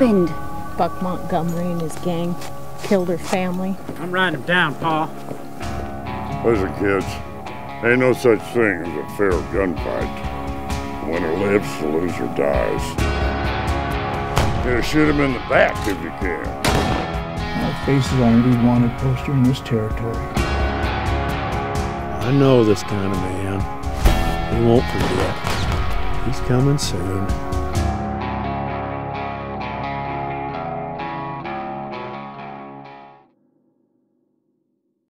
happened? Buck Montgomery and his gang killed her family. I'm writing him down, Pa. Listen, kids, ain't no such thing as a fair gunfight. The winner lives, the loser dies. You know, shoot him in the back if you can. My face is on every wanted poster in this territory. I know this kind of man. He won't forget. He's coming soon.